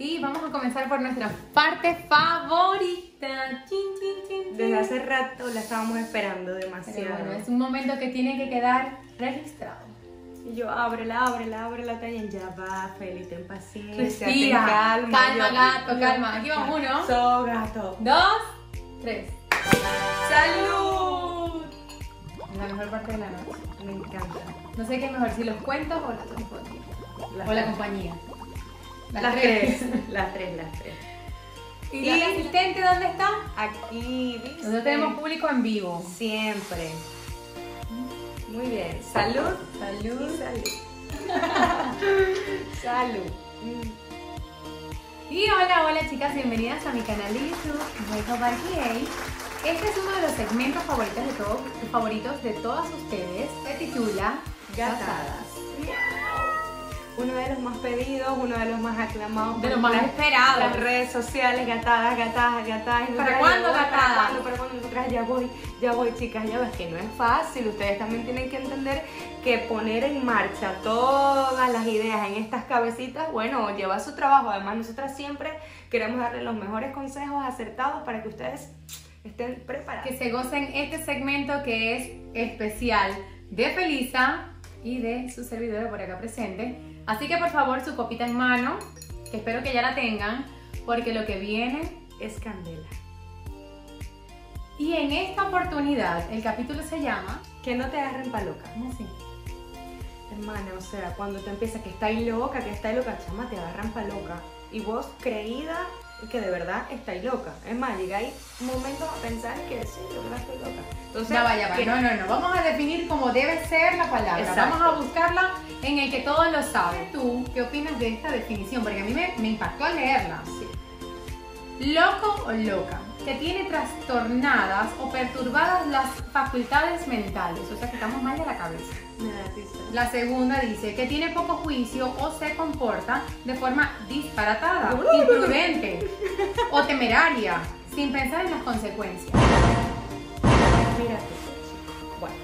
Y vamos a comenzar por nuestra parte favorita. Chin, chin, chin, Desde hace rato la estábamos esperando Pero demasiado. bueno, es un momento que tiene que quedar registrado. Y yo, ábrela, ábrela, ábrela, Tayen. Ya va, Feli, ten paciencia, Respira. ten calma. Calma, yo- gato, calma. Aquí vamos, uno. So, gato. Dos, tres. ¡Salud! La mejor parte de la noche. Me encanta. No sé qué es mejor, si los cuentos o. Las O la compañía. Las tres. Las tres, las tres. ¿Y, Y- el asistente dónde está? Aquí, ¿viste? Nosotros tenemos público en vivo. Siempre. Muy bien. Salud. Salud. Y salud. salud. Mm. Y hola, hola chicas, bienvenidas a mi canal de YouTube, Wake Up. Este es uno de los segmentos favoritos de, todos favoritos de todas ustedes. Se titula Gatadas. Uno de los más pedidos, uno de los más aclamados. De los más esperados. Las redes sociales, gatadas, gatadas, gatadas. Nosotras cuándo gatadas? ¿Para cuándo? ¿Para cuándo? Nosotras ya voy, ya voy, chicas, ya ves que no es fácil. Ustedes también tienen que entender que poner en marcha todas las ideas en estas cabecitas, bueno, lleva su trabajo. Además, nosotras siempre queremos darle los mejores consejos acertados para que ustedes estén preparados. que se gocen este segmento que es especial de Felisa y de su servidora por acá presente. Así que por favor su copita en mano, que espero que ya la tengan, porque lo que viene... Es candela. Y en esta oportunidad el capítulo se llama... Que no te agarren pa' loca. ¿Cómo así? Hermana, o sea, cuando te empiezas que estáis loca, que estáis loca, chama, te agarran pa' loca. Y vos creída que de verdad estáis loca. Es más, llegáis momentos a pensar que sí, de verdad estoy loca. Entonces, Ya va, ya va. que- No, no, no. Vamos a definir cómo debe ser la palabra. Exacto. Vamos a buscarla en el que todos lo saben. ¿Tú qué opinas de esta definición? Porque a mí me, me impactó al leerla. Loco o loca, que tiene trastornadas o perturbadas las facultades mentales, o sea que estamos mal de la cabeza. La segunda dice que tiene poco juicio o se comporta de forma disparatada, imprudente o temeraria, sin pensar en las consecuencias. Bueno.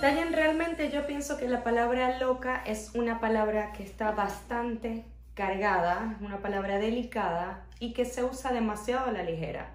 Tayen, realmente yo pienso que la palabra loca es una palabra que está bastante cargada, una palabra delicada y que se usa demasiado a la ligera.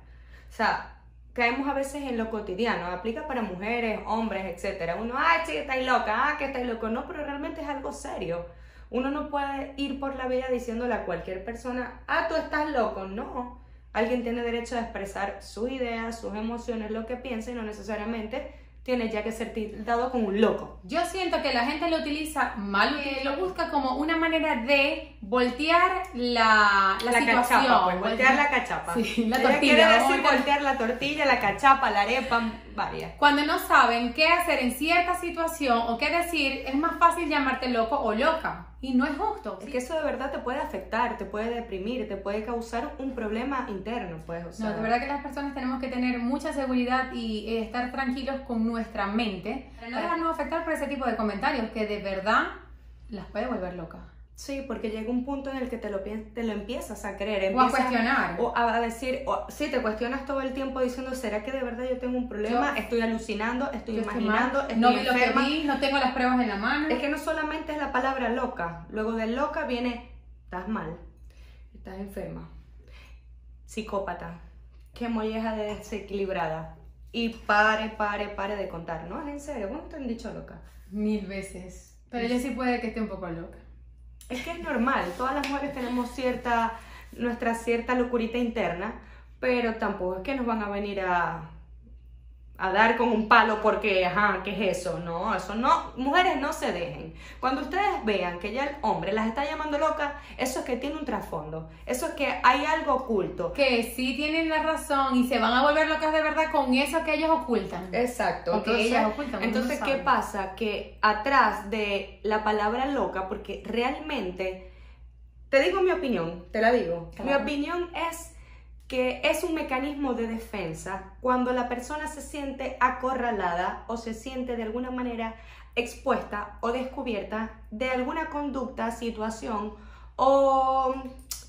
O sea, caemos a veces en lo cotidiano, aplica para mujeres, hombres, etc. Uno, ay, chica, estáis loca, ah, que estáis loco. No, pero realmente es algo serio. Uno no puede ir por la vida diciéndole a cualquier persona, ah, tú estás loco. No. Alguien tiene derecho a expresar su idea, sus emociones, lo que piensa y no necesariamente tiene ya que ser tildado como un loco. Yo siento que la gente lo utiliza mal, que lo busca como una manera de voltear la, la, situación. cachapa, pues, voltear la cachapa. Sí, la tortilla, Quiere decir voltear la tortilla, la cachapa, la arepa, varias. Cuando no saben qué hacer en cierta situación o qué decir, es más fácil llamarte loco o loca. Y no es justo. Es que eso de verdad te puede afectar, te puede deprimir, te puede causar un problema interno, pues, o sea. No, de verdad que las personas tenemos que tener mucha seguridad y eh, estar tranquilos con nuestra mente para no dejarnos afectar por ese tipo de comentarios que de verdad las puede volver locas. Sí, porque llega un punto en el que te lo, te lo empiezas a creer. O a empiezas- cuestionar. O a decir, o, sí, te cuestionas todo el tiempo diciendo, ¿será que de verdad yo tengo un problema? Yo- estoy alucinando, estoy imaginando, estoy no vi lo que vi, no tengo las pruebas en la mano. Es que no solamente es la palabra loca, luego de loca viene, estás mal, estás enferma, psicópata, qué molleja de desequilibrada. Y pare, pare, pare de contar. No, es en serio, ¿cómo te han dicho loca? Mil veces. Pero yo sí puede que esté un poco loca. Es que es normal, todas las mujeres tenemos cierta, nuestra cierta locurita interna, pero tampoco es que nos van a venir a, a dar con un palo porque, ajá, ¿qué es eso? No, eso no, mujeres no se dejen. Cuando ustedes vean que ya el hombre las está llamando locas, eso es que tiene un trasfondo, eso es que hay algo oculto. Que sí tienen la razón y se van a volver locas de verdad con eso que ellos ocultan. Exacto. Porque Entonces, ellas ocultan, entonces ¿qué pasa? Que atrás de la palabra loca, porque realmente, te digo mi opinión, te la digo. Mi opinión es que es un mecanismo de defensa cuando la persona se siente acorralada o se siente de alguna manera expuesta o descubierta de alguna conducta, situación o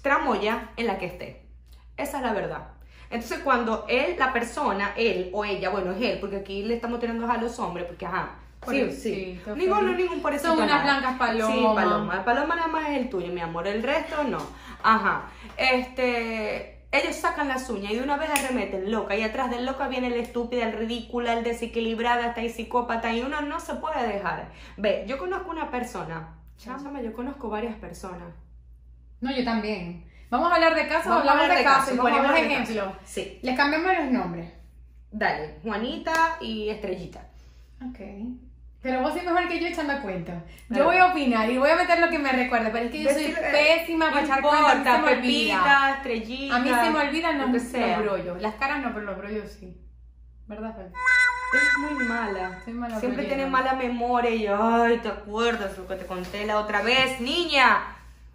tramoya en la que esté. Esa es la verdad. Entonces cuando él, la persona, él o ella, bueno, es él, porque aquí le estamos tirando a los hombres, porque ajá, Sí, sí. Pobrecito, Ninguno, feliz. ningún por eso. Son unas blancas palomas. Sí, paloma. El paloma nada más es el tuyo, mi amor. El resto no. Ajá. Este. Ellos sacan las uñas y de una vez arremeten loca. Y atrás del loca viene el estúpida, el ridícula, el desequilibrada, hasta el psicópata. Y uno no se puede dejar. Ve, yo conozco una persona. Chámame, yo conozco varias personas. No, yo también. Vamos a hablar de casos, Vamos hablamos de de casos ponemos ejemplos. Sí. Les cambiamos los nombres. Dale, Juanita y Estrellita. Ok. Pero vos sos mejor que yo echando cuentos. Yo voy a opinar y voy a meter lo que me recuerde, pero es que yo soy Decir- pésima para echar olvida. Pepita, Estrellita. A mí se me olvidan lo los, los brollos. Las caras no, pero los brollos sí. ¿Verdad? Es muy mala. Soy mala Siempre tiene mala memoria y yo, ay, ¿te acuerdas lo que te conté la otra vez, niña?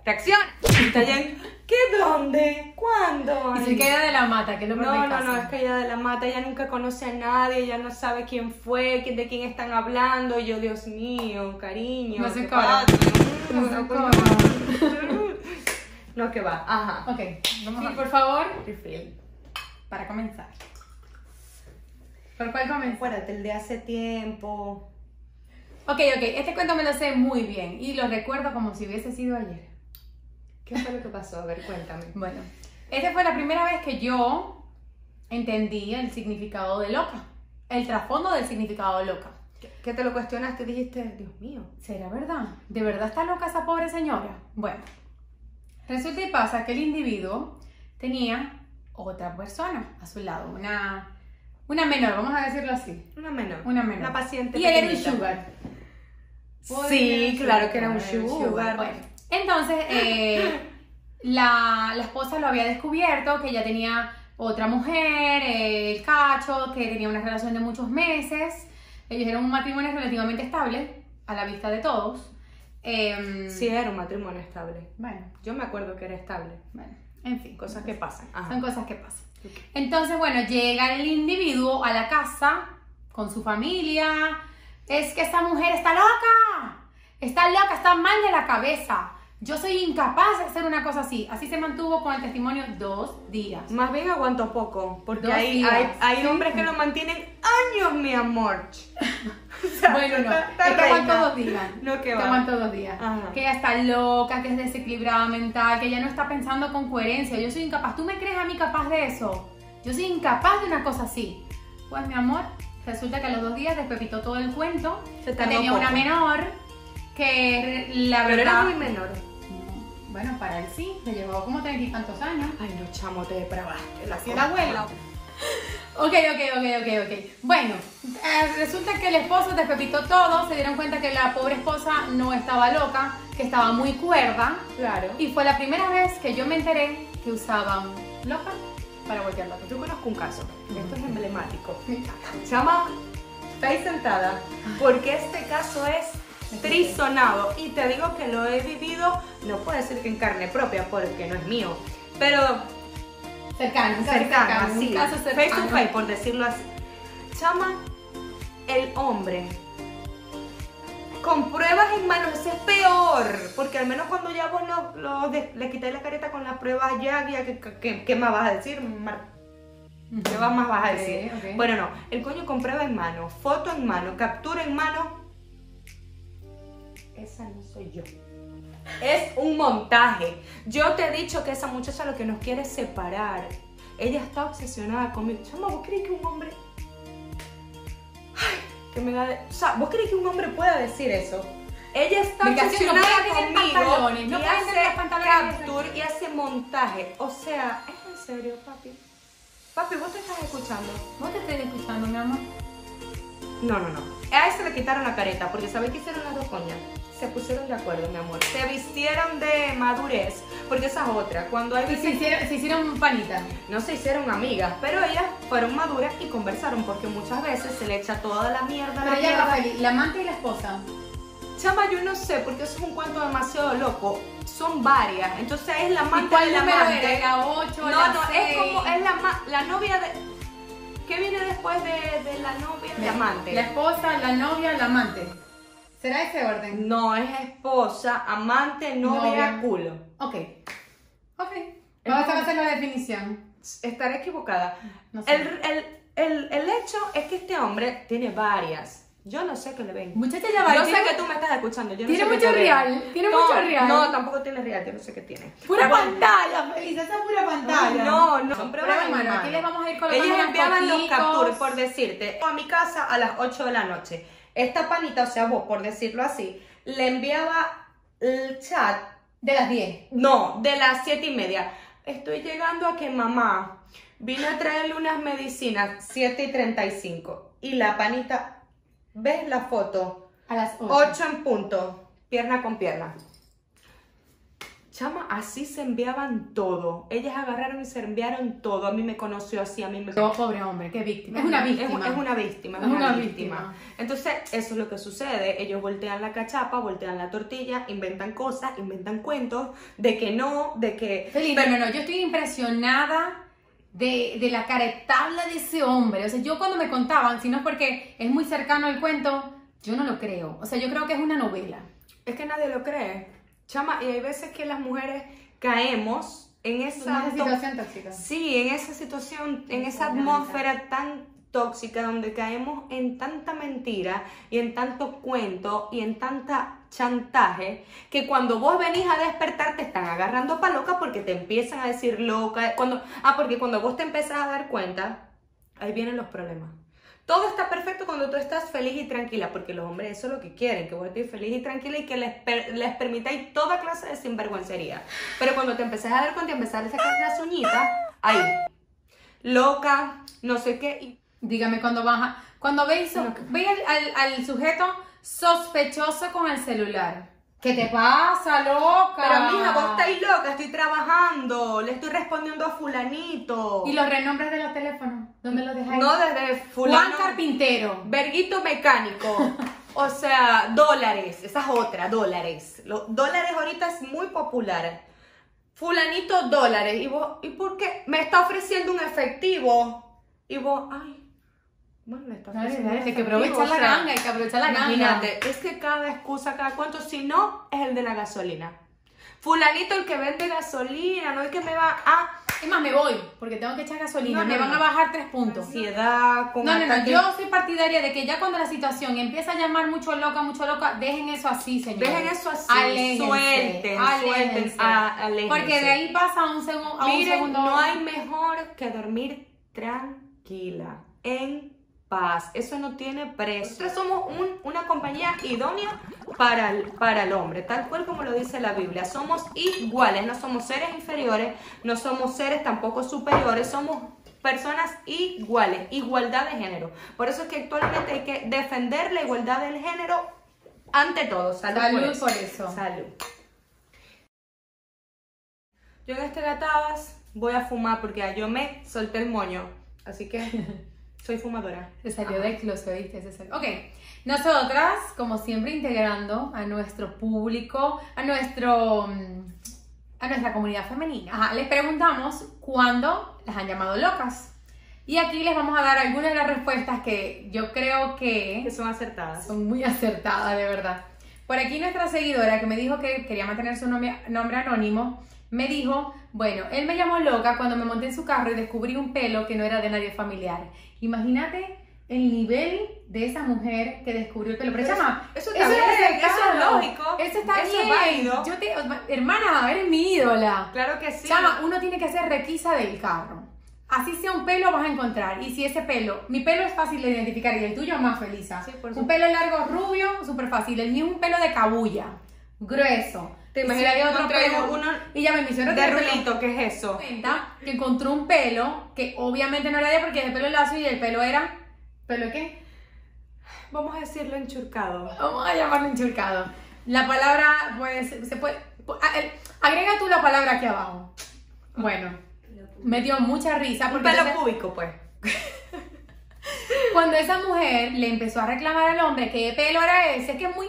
Reacciona. Y está ya en, ¿qué dónde? ¿Cuándo? Y se queda de la mata, que es lo peor No, no, caso. no, es que ella de la mata, ella nunca conoce a nadie, ella no sabe quién fue, de quién están hablando, y yo, Dios mío, cariño. No se ¿qué cobra. No se No, cobra. No, que va, ajá. Ok, vamos a, por favor, Refill. para comenzar. ¿Por cuál comenzar? Fuérate, el de hace tiempo. Ok, ok, este cuento me lo sé muy bien y lo recuerdo como si hubiese sido ayer. ¿Qué fue lo que pasó? A ver, cuéntame. Bueno, esta fue la primera vez que yo entendí el significado de loca, el trasfondo del significado de loca. ¿Qué te lo cuestionaste dijiste, Dios mío? ¿Será verdad? ¿De verdad está loca esa pobre señora? Bueno, resulta y pasa que el individuo tenía otra persona a su lado, una, una menor, vamos a decirlo así. Una menor. Una menor. Una paciente. Y él era un sugar. Sí, claro que era un sugar. Bueno, entonces, eh, la, la esposa lo había descubierto, que ella tenía otra mujer, eh, el cacho, que tenía una relación de muchos meses. Ellos eran un matrimonio relativamente estable, a la vista de todos. Em, Sí, era un matrimonio estable. Bueno, Yo me acuerdo que era estable. bueno, en fin. Cosas que pasan. Ajá. Son cosas que pasan. Entonces, bueno, llega el individuo a la casa con su familia. Es que esta mujer está loca. Está loca, está mal de la cabeza. Yo soy incapaz de hacer una cosa así. Así se mantuvo con el testimonio dos días. Más bien aguanto poco, porque Dos hay, días. hay, hay hombres que lo mantienen años, mi amor. O sea, Bueno, no, está- está es que aguantó reina. dos días. No, que va. aguantó dos días. Ajá. Que ella está loca, que es desequilibrada mental, que ella no está pensando con coherencia. Yo soy incapaz. ¿Tú me crees a mí capaz de eso? Yo soy incapaz de una cosa así. Pues mi amor, resulta que a los dos días despepitó todo el cuento. Se que tenía poco. una menor que la Pero verdad... era muy menor. Bueno, para él sí, le llevó como treinta y tantos años. Ay, no, chamo, te depravaste. La Así el abuelo. Ok, ok, ok, ok, ok. Bueno, eh, resulta que el esposo despepitó todo, se dieron cuenta que la pobre esposa no estaba loca, que estaba muy cuerda. Claro. Y fue la primera vez que yo me enteré que usaban loca para voltear la Yo conozco un caso. Esto es emblemático. pica. Chama, está ahí sentada. Porque este caso es trisonado. Y te digo que lo he vivido, no puedo decir que en carne propia, porque no es mío. Pero Cercano, cercano, cercano, un caso Face to cercano. face, por decirlo así. Chama, el hombre. Con pruebas en manos es peor, porque al menos cuando ya vos lo, lo de- le quitáis la careta con las pruebas ya, ya ¿qué, qué, qué más vas a decir? ¿Qué más vas a decir? Bueno, no, el coño con prueba en mano, foto en mano, captura en mano. Esa no soy yo. Es un montaje. Yo te he dicho que esa muchacha lo que nos quiere es separar. Ella está obsesionada conmigo. Chama, ¿vos crees que un hombre... Ay, que me da... de- O sea, ¿vos crees que un hombre pueda decir eso? Ella está no obsesionada tener conmigo no y hace capture y hace montaje. O sea, ¿es en serio, papi? Papi, ¿vos te estás escuchando? ¿Vos te estoy escuchando, mi amor? No, no, no. A él se le quitaron la careta porque ¿sabes qué hicieron las dos coñas? Se pusieron de acuerdo, mi amor. Se vistieron de madurez. Porque esa es otra. Cuando hay Y se veces hicieron, se hicieron panitas. no se hicieron amigas, pero ellas fueron maduras y conversaron porque muchas veces se le echa toda la mierda a la mierda. la amante y la esposa. Chama, yo no sé, porque eso es un cuento demasiado loco. Son varias. Entonces es la ¿Y amante cuál de la amante. ¿La 8, No, la no, es 6? como, es la, la novia de... ¿Qué viene después de, de la novia de amante? La esposa, la novia, la amante. ¿Será ese orden? No, es esposa, amante, novia, Novia. culo. Ok. Ok. Vamos a hacer la definición. Estaré equivocada. No sé. El, el- el- el hecho es que este hombre tiene varias. Yo no sé qué le ven. Muchacha, ya va. Yo tiene- sé que tú me estás escuchando. Yo no tiene sé qué mucho te ven. real, tiene No, mucho real. No, tampoco tiene real. Yo no sé qué tiene. Pura Pero bueno, pantalla, Felisa, esa es pura pantalla. No, no. Son Pero pruebas bueno, en aquí les vamos a ir colocando Ellos unas enviaban los fotitos. capturas, por decirte, a mi casa a las 8 de la noche. Esta panita, o sea, vos, por decirlo así, le enviaba el chat De las 10. No, de las siete y media. Estoy llegando a que mamá vino a traerle unas medicinas, 7 y 35. Y la panita, ¿ves la foto? A las 8. 8 en punto, pierna con pierna. Chama, así se enviaban todo. Ellas agarraron y se enviaron todo. A mí me conoció así, a mí me Oh, pobre hombre, qué víctima. Es una víctima. Es, es una víctima, es, Es una, una víctima. víctima. Entonces, eso es lo que sucede. Ellos voltean la cachapa, voltean la tortilla, inventan cosas, inventan cuentos de que no, de que... Feliz, no, no, no, yo estoy impresionada de, de la caretabla de ese hombre. O sea, yo cuando me contaban, si no es porque es muy cercano el cuento, yo no lo creo. O sea, yo creo que es una novela. Es que nadie lo cree. Chama, y hay veces que las mujeres caemos en esa... Situación tóxica. Sí, en esa situación, en esa atmósfera tan tóxica donde caemos en tanta mentira y en tantos cuentos y en tanta chantaje que cuando vos venís a despertar te están agarrando pa' loca porque te empiezan a decir loca. Cuando, ah, porque cuando vos te empezás a dar cuenta, ahí vienen los problemas. Todo está perfecto cuando tú estás feliz y tranquila, porque los hombres eso es lo que quieren, que vos estés feliz y tranquila y que les, per- les permitáis toda clase de sinvergüencería. Pero cuando te empezás a dar cuenta y empezás a sacar las uñitas, ahí, loca, no sé qué, y Dígame cuando baja, cuando veis, No. veis al, al- al sujeto sospechoso con el celular. ¿Qué te pasa, loca? Pero mija, vos estáis loca, estoy trabajando, le estoy respondiendo a fulanito. ¿Y los renombres de los teléfonos? ¿Dónde los dejáis? No desde Juan fulano. Carpintero. Verguito mecánico. O sea, dólares. Esa es otra, dólares. Los dólares ahorita es muy popular. Fulanito dólares. Y vos, ¿y por qué? Me está ofreciendo un efectivo. Y vos, ay. Bueno, ofreciendo dale, un hay que aprovechar la ganga, hay que aprovechar la ganga. Imagínate, es que cada excusa, cada cuento, si no, es el de la gasolina. Fulanito el que vende gasolina, no el que me va a Es más, me voy, porque tengo que echar gasolina. No, me no, van no. a bajar tres puntos. ansiedad, con No, no, no, yo soy partidaria de que ya cuando la situación empieza a llamar mucho loca, mucho loca, dejen eso así, señores. Dejen eso así, Aléjense, suelten, aléjense. suelten, a- aléjense. Porque de ahí pasa a un, segu- a un Miren, segundo. no hay mejor que dormir tranquila, en paz. Eso no tiene precio. Nosotros somos un- una compañía idónea para el, para el hombre, tal cual como lo dice la Biblia. Somos iguales, no somos seres inferiores, no somos seres tampoco superiores, somos personas iguales, igualdad de género. Por eso es que actualmente hay que defender la igualdad del género ante todo. Salud, Salud por eso. Salud. Yo en este gatabas voy a fumar porque yo me solté el moño. Así que soy fumadora. Se salió del closet, ¿viste? Se salió. Ok, nosotras, como siempre, integrando a nuestro público, a nuestro mm, a nuestra comunidad femenina. Ajá, les preguntamos cuándo las han llamado locas. Y aquí les vamos a dar algunas de las respuestas que yo creo que Que son acertadas. son muy acertadas, de verdad. Por aquí nuestra seguidora que me dijo que quería mantener su nombre, nombre anónimo, me dijo, bueno, él me llamó loca cuando me monté en su carro y descubrí un pelo que no era de nadie familiar. Imagínate el nivel de esa mujer que descubrió el pelo. Pero, chama, eso está es bien, acertado. eso es lógico, Eso está eso es bien. válido. Yo te, hermana, eres mi ídola. Claro que sí. Chama, uno tiene que hacer requisa del carro. Así sea un pelo vas a encontrar. Y si ese pelo, mi pelo es fácil de identificar y el tuyo más feliz. Sí, un pelo largo rubio, súper fácil. El mío es un pelo de cabulla, grueso. Te imaginas que otro pelo- uno Y ya me mencionó de rulito, ¿qué es eso? cuenta que encontró un pelo que obviamente no era de ella porque el pelo lacio y el pelo era. ¿Pelo qué? Vamos a decirlo enchurcado. Vamos a llamarlo enchurcado. La palabra, pues, se puede. Agrega tú la palabra aquí abajo. Bueno, me dio mucha risa Un porque pelo entonces- cúbico, pues. cuando esa mujer le empezó a reclamar al hombre qué pelo era ese, que es muy.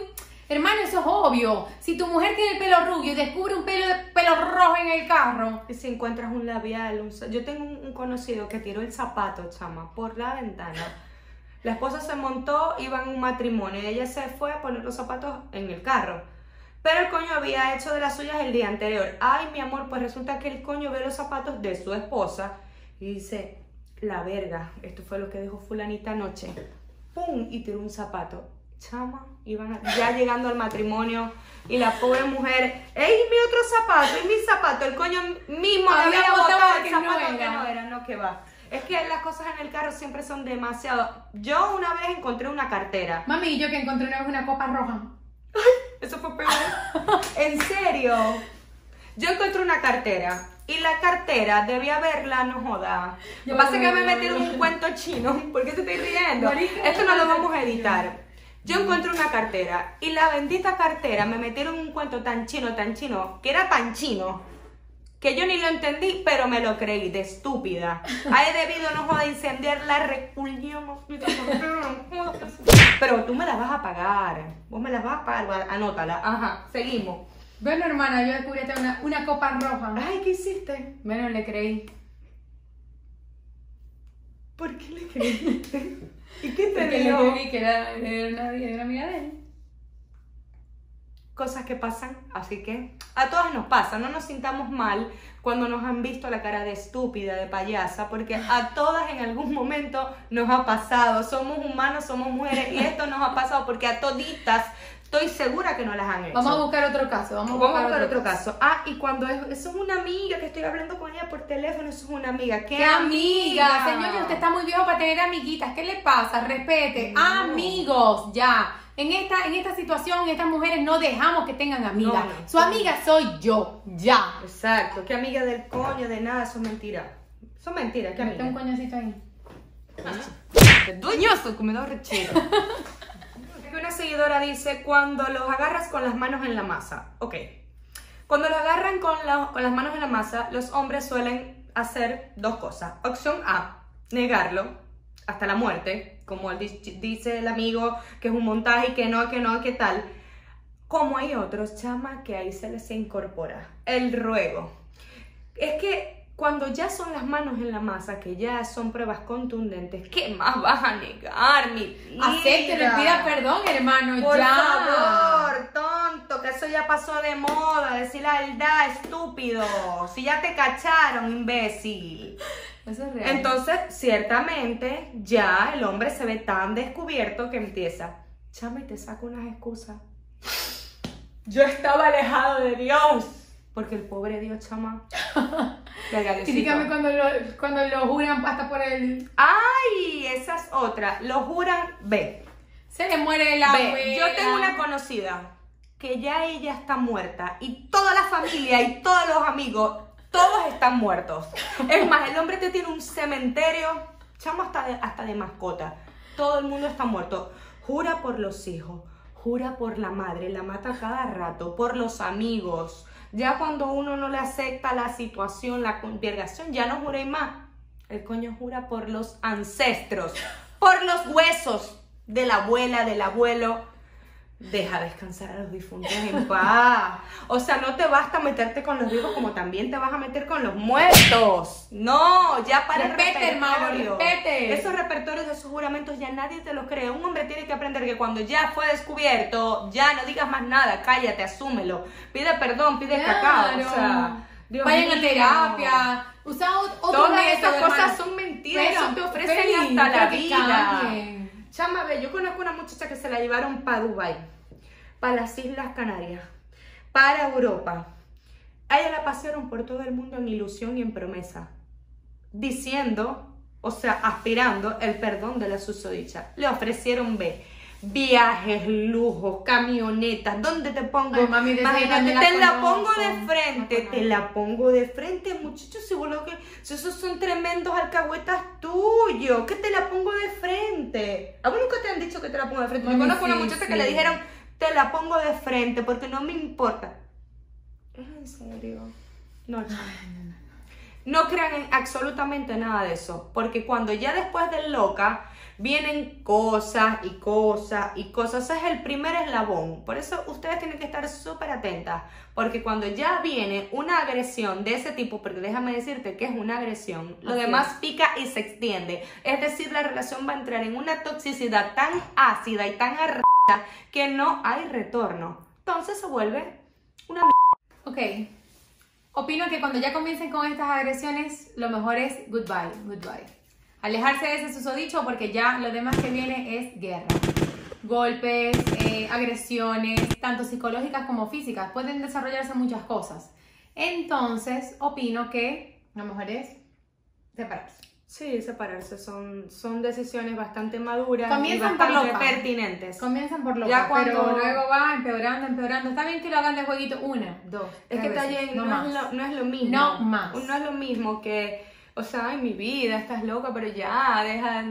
Hermano, eso es obvio. Si tu mujer tiene el pelo rubio y descubre un pelo de pelo rojo en el carro, si encuentras un labial, un yo tengo un, un conocido que tiró el zapato, chama, por la ventana. La esposa se montó, iba en un matrimonio y ella se fue a poner los zapatos en el carro. Pero el coño había hecho de las suyas el día anterior. Ay, mi amor, pues resulta que el coño ve los zapatos de su esposa y dice, la verga, esto fue lo que dijo fulanita anoche. ¡pum! y tiró un zapato. Chama, iban ya llegando al matrimonio y la pobre mujer, ¡ey, mi otro zapato! ¡Y mi zapato! El coño mismo le Había botado el que no zapato que no era, no que va. Es que las cosas en el carro siempre son demasiado. Yo una vez encontré una cartera. Mami, y yo que encontré una vez una copa roja. Eso fue peor. en serio. Yo encontré una cartera. Y la cartera debía haberla, no joda. Lo que pasa es que me metieron un cuento chino. ¿Por qué te estoy riendo? Esto no lo vamos a editar. Yo encontré una cartera. Y la bendita cartera me metieron un cuento tan chino, tan chino, que era tan chino. Que yo ni lo entendí, pero me lo creí, de estúpida. He debido, no joda, incendiar la reculión. Pero tú me la vas a pagar. Vos me la vas a pagar, anótala. Ajá, seguimos. Bueno, hermana, yo descubrí hasta una, una copa roja. Ay, ¿qué hiciste? Bueno, le creí. ¿Por qué le creíste? ¿Y qué te Porque le creí que era, era una, era una amiga de él. Cosas que pasan, así que a todas nos pasa, no nos sintamos mal cuando nos han visto la cara de estúpida, de payasa, porque a todas en algún momento nos ha pasado, somos humanos, somos mujeres y esto nos ha pasado porque a toditas estoy segura que no las han hecho. Vamos a buscar otro caso. Vamos a Vamos buscar, a buscar otro caso. Ah, y cuando es, eso es una amiga que estoy hablando con ella por teléfono, eso es una amiga. ¿Qué, ¡Qué amiga! Señor, usted está muy viejo para tener amiguitas. ¿Qué le pasa? Respete. No. Amigos, ya. En esta, en esta situación, estas mujeres no dejamos que tengan amigas. No, no. Su amiga soy yo, ya. Exacto, qué amiga del coño, de nada, eso es mentira. Eso es mentira, qué Mete un amiga. coñacito ahí. Dueñoso, comedor rechero. Seguidora dice, cuando los agarras con las manos en la masa. Ok. Cuando los agarran con, la- con las manos en la masa, los hombres suelen hacer dos cosas. Opción A, negarlo hasta la muerte, como él di- dice el amigo, que es un montaje y que no, que no, que tal. Como hay otros, chama, que ahí se les incorpora el ruego. Es que cuando ya son las manos en la masa, que ya son pruebas contundentes, ¿qué más vas a negar, mi? Acéptelo y pida perdón, hermano, Por ya. favor, tonto, que eso ya pasó de moda, decir la verdad, estúpido. Si ya te cacharon, imbécil. Eso es real. Entonces, ciertamente, ya el hombre se ve tan descubierto que empieza, chama, y te saca unas excusas. Yo estaba alejado de Dios. Porque el pobre Dios, chama. dígame cuando lo, cuando lo juran hasta por el... Ay, esa es otra. Lo juran, ve. Se le muere la Ve, abuela. yo tengo una conocida que ya ella está muerta y toda la familia y todos los amigos, todos están muertos. Es más, el hombre te tiene un cementerio, chamo hasta de, hasta de mascota. Todo el mundo está muerto. Jura por los hijos, jura por la madre, la mata cada rato, por los amigos. Ya cuando uno no le acepta la situación, la congregación, ya no juréis más. El coño jura por los ancestros, por los huesos de la abuela, del abuelo. Deja descansar a los difuntos en paz. O sea, no te basta meterte con los vivos como también te vas a meter con los muertos. No, ya para Respete, el hermano, repertorio. respete. Esos repertorios de esos juramentos ya nadie te los cree. Un hombre tiene que aprender que cuando ya fue descubierto, ya no digas más nada, cállate, asúmelo. Pide perdón, pide cacao. O sea, Dios Vayan a mío. terapia. Usa ot- otro Todas estas cosas hermano. son mentiras, Pero, eso te ofrecen feliz, hasta la vida. cambien. Chama, ve, yo conozco una muchacha que se la llevaron para Dubai, para las Islas Canarias, para Europa. A ella la pasearon por todo el mundo en ilusión y en promesa, diciendo, o sea, aspirando el perdón de la susodicha. Le ofrecieron, ve, viajes, lujos, camionetas, ¿dónde te pongo? Ay, mami, Imagínate, te la pongo de frente, No te la pongo de frente, muchachos, si vos lo que, si esos son tremendos alcahuetas tuyos, que te la pongo de frente. ¿A vos nunca te han dicho que te la pongo de frente? Yo Mami, conozco una sí, muchacha que le dijeron, te la pongo de frente porque no me importa. ¿Es en serio? No. No crean en absolutamente nada de eso, porque cuando ya después del loca vienen cosas y cosas y cosas, ese es el primer eslabón. Por eso ustedes tienen que estar súper atentas, porque cuando ya viene una agresión de ese tipo, porque déjame decirte que es una agresión, lo demás pica y se extiende. Es decir, la relación va a entrar en una toxicidad tan ácida y tan arrasa que no hay retorno. Entonces se vuelve una Ok. Opino que cuando ya comiencen con estas agresiones, lo mejor es goodbye, goodbye. Alejarse de ese susodicho porque ya lo demás que viene es guerra. Golpes, eh, agresiones, tanto psicológicas como físicas. Pueden desarrollarse muchas cosas. Entonces, opino que lo mejor es separarse. Sí, separarse son, son decisiones bastante maduras Comienzan y por bastante loca. pertinentes. Comienzan por lo Ya cuando- pero luego va empeorando, empeorando. Está bien que lo hagan de jueguito una, dos, Es que veces, también no es lo, no es lo mismo. No más. No es lo mismo que, o sea, ay, mi vida, estás loca, pero ya, deja,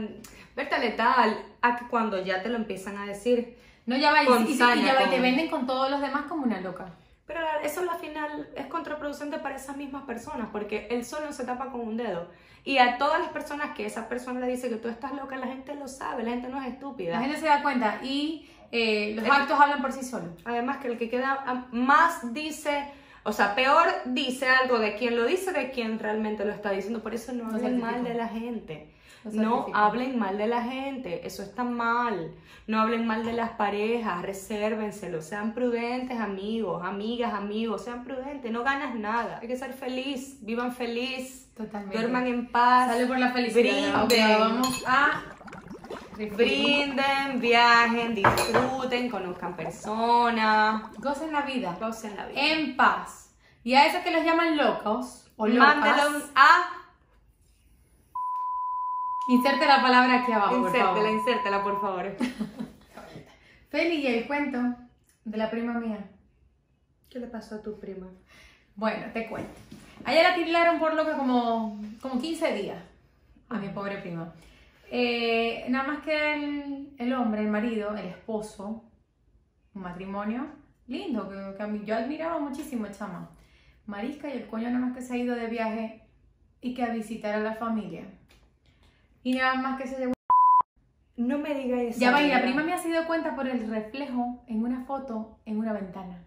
verte letal, a que cuando ya te lo empiezan a decir. No, ya va, y, y- y ya va, y te venden con todos los demás como una loca. Pero eso al final es contraproducente para esas mismas personas, porque el sol no se tapa con un dedo. Y a todas las personas que esa persona le dice que tú estás loca, la gente lo sabe, la gente no es estúpida. La gente se da cuenta y eh, los actos hablan por sí solos. Además que el que queda ah, más dice, o sea, peor dice algo de quien lo dice de quien realmente lo está diciendo. Por eso no hablen mal de la gente. No hablen mal de la gente, eso está mal. No hablen mal de las parejas, resérvenselo, sean prudentes amigos, amigas, amigos, sean prudentes, no ganas nada. Hay que ser feliz, vivan feliz, Totalmente. duerman en paz, Sale por la felicidad. brinden. Vamos a... brinden, viajen, disfruten, conozcan personas, Gocen la vida. gocen la vida. En paz. Y a esos que los llaman locos o locas, a inserte la palabra aquí abajo, por Insértela, favor. insértela, por favor. Feli, y el cuento de la prima mía. ¿Qué le pasó a tu prima? Bueno, te cuento. A ella la tiraron por loca como, como 15 días. A mi pobre prima. Eh, nada más que el, el hombre, el marido, el esposo, un matrimonio lindo, que, que a mí, yo admiraba muchísimo, chama. Marisca y el coño nada más que se ha ido de viaje y que a visitar a la familia. Y nada más que se llevó. No me digas eso. Ya va, y la prima me ha sido cuenta por el reflejo en una foto en una ventana.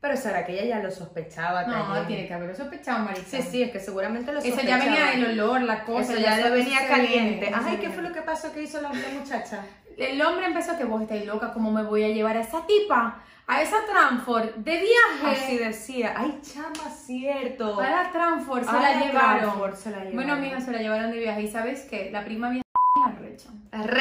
Pero será que ella ya lo sospechaba. No, Taller? tiene que haberlo sospechado. Sí, sí, es que seguramente lo Eso sospechaba. ya venía el olor, la cosa. Eso ya eso venía caliente. Ay, eso ¿qué fue lo que pasó que hizo la muchacha? El hombre empezó que vos estáis loca, ¿cómo me voy a llevar a esa tipa? A esa Tranford de viaje. Así decía. Ay, chama, cierto. A la se A la, la llevaron. Tranford se la llevaron. Bueno, mija, se la llevaron de viaje. ¿Y sabes qué? La prima mía arrecha. Re-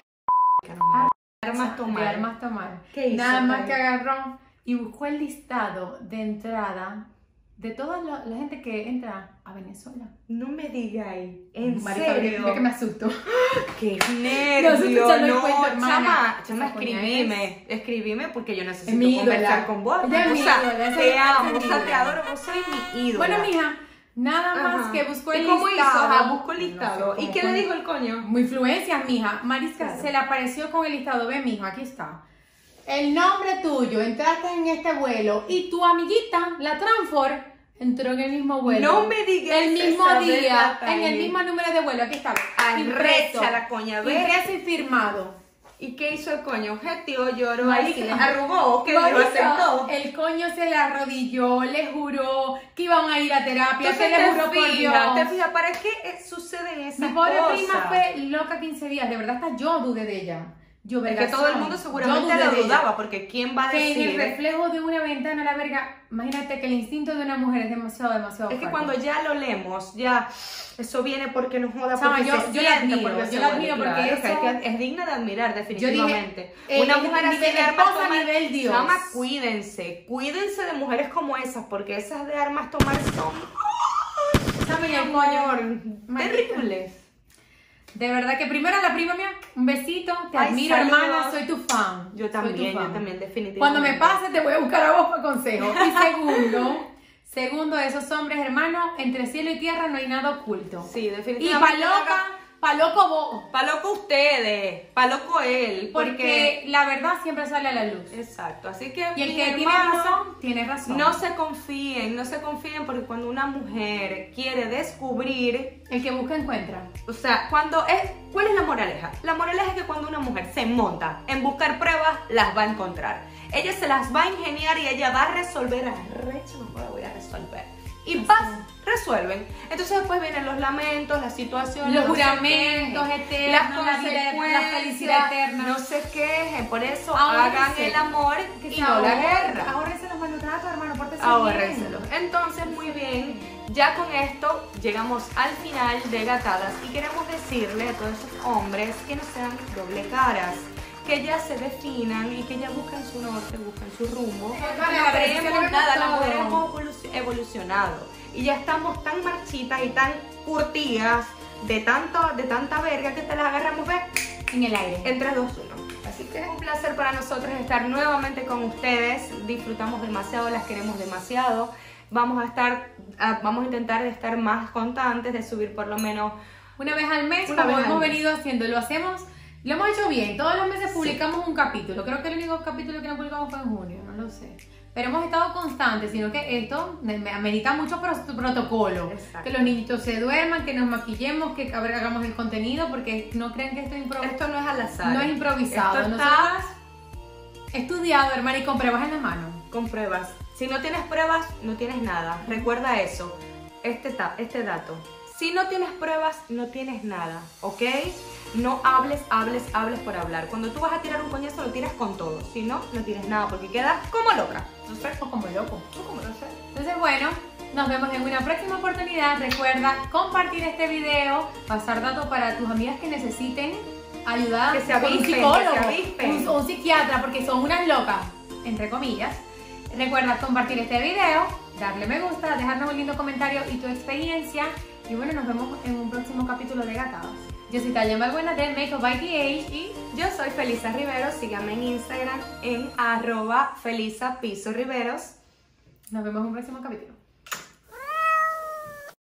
Armas tomar. Armas tomar. ¿Qué hizo, Nada más que agarró y buscó el listado de entrada de toda la, la gente que entra a Venezuela. No me digáis. ¿En Marica, ve- serio? ve que me asusto. ¡Qué nervio! No, cuento, chama, chama, escribime, escribime porque yo necesito mi ídola. conversar con vos. Mi sea, ídola, te amo, o sea, te adoro, vos sois mi ídola. Bueno, mija, nada más Ajá. que buscó ¿Y el cómo listado. hizo? Buscó el No sé listado. ¿Y qué fue. le dijo el coño? Muy influencias, mija. Marisca Claro. se le apareció con el listado. Ve, mijo, aquí está. El nombre tuyo, entraste en este vuelo y tu amiguita, la Tranfor, entró en el mismo vuelo. No me digas El mismo día, en el mismo número de vuelo. Aquí está. Arrecha la coña. Impreso y firmado. ¿Y qué hizo el coño? Objetivo, lloró, ahí sí, arrugó, que lo aceptó. El coño se le arrodilló, le juró que iban a ir a terapia, que le juró por Dios. te fijas, ¿para qué eh, suceden esas Mi pobre cosas? prima fue loca 15 días, de verdad hasta yo dudé de ella. Yo, Es que todo el mundo seguramente lo dudaba, porque ¿quién va a Que en decir? el reflejo de una ventana, la verga, imagínate que el instinto de una mujer es demasiado, demasiado Es que cuando ya lo leemos, ya eso viene porque nos joda, Chama, porque yo- se yo la admiro, porque yo la admiro porque eso- es, que es digna de admirar yo definitivamente. dije, Una eh, mujer así de armas tomar, nivel Dios. Cuídense, cuídense de mujeres como esas, porque esas de armas tomar son y el amor, terribles. De verdad que primero la prima mía, un besito, te Ay, admiro saludos. hermana, soy tu fan. Yo también, yo también, definitivamente. Cuando me pase te voy a buscar a vos para consejo. Y segundo, segundo, esos hombres hermanos, entre cielo y tierra no hay nada oculto. Sí, Y definitivamente. pa' loca, pa' loco vos. Pa' loco ustedes, pa' loco él, porque... Porque la verdad siempre sale a la luz. Exacto, así que Y el que tiene razón, tiene razón. No se confíen, no se confíen porque cuando una mujer quiere descubrir, El que busca encuentra. o sea, cuando es, ¿cuál es la moraleja? La moraleja es que cuando una mujer se monta en buscar pruebas, las va a encontrar. Ella se las va a ingeniar y ella va a resolver, arrecho, no la voy a resolver. Y paz, resuelven. Entonces después vienen los lamentos, las situaciones, Los juramentos eternos, las la vida- la consecuencias, felicidad eterna. No se quejen, por eso hagan el amor Que y no la guerra. Ahórrense los maltratos, hermano, pórtese Ahórrenselos. bien. Entonces, muy bien, ya con esto llegamos al final de Gatadas y queremos decirle a todos esos hombres que no sean doble caras, que ya se definan y que ya busquen su norte, busquen su rumbo. Las mujeres hemos evolu- evolucionado y ya estamos tan marchitas y tan curtidas de, tanto, de tanta verga que te las agarramos, ¿ves? En el aire. En 3, 2, 1. Así que es un placer para nosotros estar nuevamente con ustedes. Disfrutamos demasiado, las queremos demasiado. Vamos a estar, ah, vamos a intentar de estar más constantes, de subir por lo menos. Una vez al mes, Una como vez hemos venido haciendo, lo hacemos, lo hemos hecho bien. Todos los meses publicamos un capítulo. Creo que el único capítulo que no publicamos fue en junio, no lo sé. Pero hemos estado constantes, sino que esto me- me amerita mucho pro- protocolo. Exacto. Que los niñitos se duerman, que nos maquillemos, que hagamos el contenido, porque no crean que esto es improvisado. Esto no es al azar. No es improvisado. Esto está estudiado, hermana, y con pruebas en la mano. con pruebas. Si no tienes pruebas, no tienes nada. Recuerda eso. Este, este dato. Si no tienes pruebas, no tienes nada, ¿ok? No hables, hables, hables por hablar. Cuando tú vas a tirar un coñazo, lo tiras con todo. Si no, no tienes nada porque quedas como loca. Entonces, o como loco. ¿Tú cómo lo sé? Entonces, bueno, nos vemos en una próxima oportunidad. Recuerda compartir este video, pasar datos para tus amigas que necesiten ayuda Que se con un avispen, psicólogo que se avispen. un- o un psiquiatra, porque son unas locas, entre comillas. Recuerda compartir este video, darle me gusta, dejarnos un lindo comentario y tu experiencia. Y bueno, nos vemos en un próximo capítulo de Gatadas. Yo soy Talia Malbuena de Makeup by TH y Yo soy Felisa Riveros. Síganme en Instagram en arroba Felisa Piso nos vemos en un próximo capítulo.